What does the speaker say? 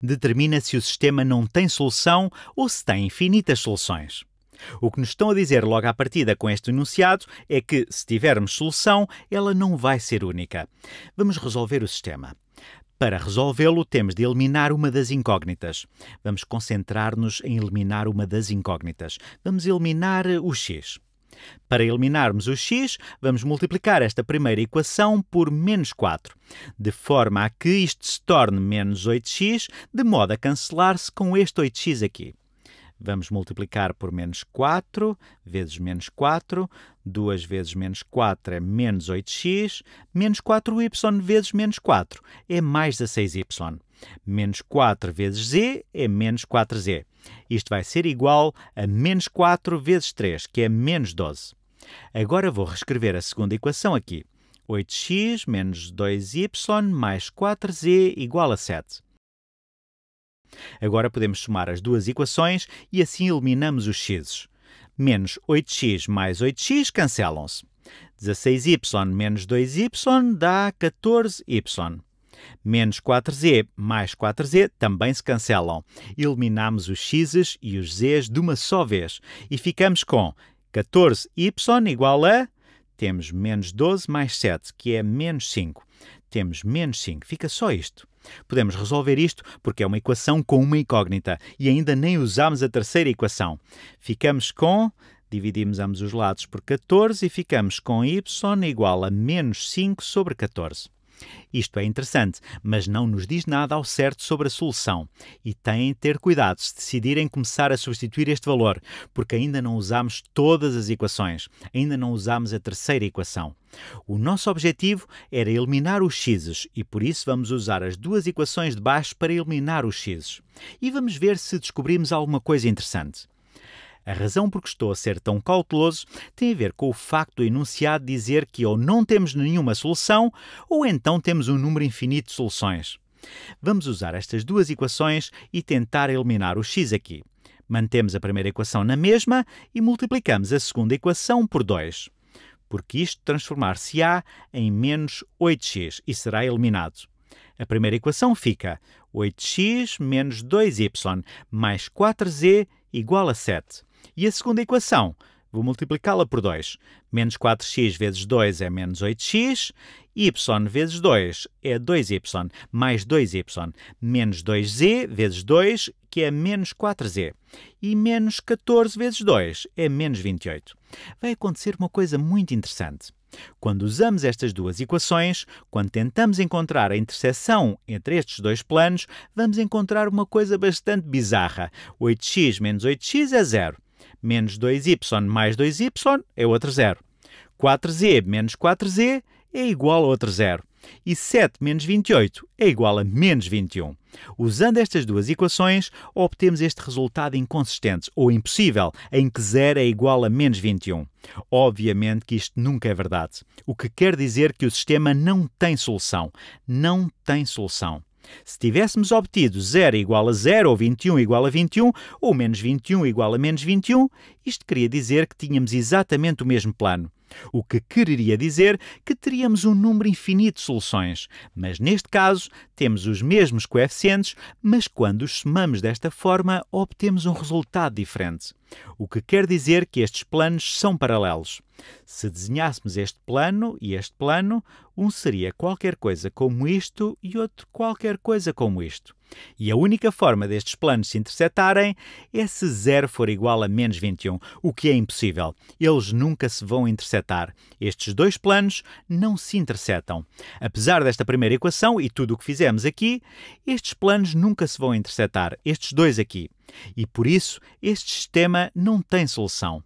determina se o sistema não tem solução ou se tem infinitas soluções. O que nos estão a dizer logo à partida com este enunciado é que, se tivermos solução, ela não vai ser única. Vamos resolver o sistema. Para resolvê-lo, temos de eliminar uma das incógnitas. Vamos concentrar-nos em eliminar uma das incógnitas. Vamos eliminar o x. Para eliminarmos o x, vamos multiplicar esta primeira equação por menos 4, de forma a que isto se torne menos 8x, de modo a cancelar-se com este 8x aqui. Vamos multiplicar por menos 4 vezes menos 4. 2 vezes menos 4 é menos 8x. Menos 4y vezes menos 4 é mais 16y. Menos 4 vezes z é menos 4z. Isto vai ser igual a menos 4 vezes 3, que é menos 12. Agora vou reescrever a segunda equação aqui. 8x menos 2y mais 4z igual a 7. Agora podemos somar as duas equações e assim eliminamos os x's. Menos 8x mais 8x cancelam-se. 16y menos 2y dá 14y. Menos 4z mais 4z também se cancelam. Eliminamos os x's e os z's de uma só vez e ficamos com 14y igual a... Temos menos 12 mais 7, que é menos 5. Temos menos 5. Fica só isto. Podemos resolver isto porque é uma equação com uma incógnita e ainda nem usamos a terceira equação. Ficamos com dividimos ambos os lados por 14 e ficamos com y igual a menos 5 sobre 14. Isto é interessante, mas não nos diz nada ao certo sobre a solução. E têm de ter cuidado se decidirem começar a substituir este valor, porque ainda não usamos todas as equações, ainda não usamos a terceira equação. O nosso objetivo era eliminar os x's e por isso vamos usar as duas equações de baixo para eliminar os x's. E vamos ver se descobrimos alguma coisa interessante. A razão por que estou a ser tão cauteloso tem a ver com o facto do enunciado dizer que ou não temos nenhuma solução ou então temos um número infinito de soluções. Vamos usar estas duas equações e tentar eliminar o x aqui. Mantemos a primeira equação na mesma e multiplicamos a segunda equação por 2, porque isto transformar-se-á em menos 8x e será eliminado. A primeira equação fica 8x menos 2y mais 4z igual a 7. E a segunda equação, vou multiplicá-la por 2. Menos 4x vezes 2 é menos 8x, y vezes 2 é 2y, mais 2y, menos 2z vezes 2, que é menos 4z, e menos 14 vezes 2 é menos 28. Vai acontecer uma coisa muito interessante. Quando usamos estas duas equações, quando tentamos encontrar a interseção entre estes dois planos, vamos encontrar uma coisa bastante bizarra. 8x menos 8x é zero menos 2y mais 2y é outro zero. 4z menos 4z é igual a outro zero. E 7 menos 28 é igual a menos 21. Usando estas duas equações, obtemos este resultado inconsistente ou impossível, em que zero é igual a menos 21. Obviamente que isto nunca é verdade, o que quer dizer que o sistema não tem solução. Não tem solução. Se tivéssemos obtido 0 igual a 0, ou 21 igual a 21, ou menos 21 igual a menos 21, isto queria dizer que tínhamos exatamente o mesmo plano. O que quereria dizer que teríamos um número infinito de soluções, mas neste caso temos os mesmos coeficientes, mas quando os somamos desta forma obtemos um resultado diferente. O que quer dizer que estes planos são paralelos. Se desenhássemos este plano e este plano, um seria qualquer coisa como isto e outro qualquer coisa como isto. E a única forma destes planos se intersetarem é se zero for igual a menos 21, o que é impossível. Eles nunca se vão intersetar. Estes dois planos não se intersetam. Apesar desta primeira equação e tudo o que fizemos aqui, estes planos nunca se vão intersetar, estes dois aqui. E por isso este sistema não tem solução.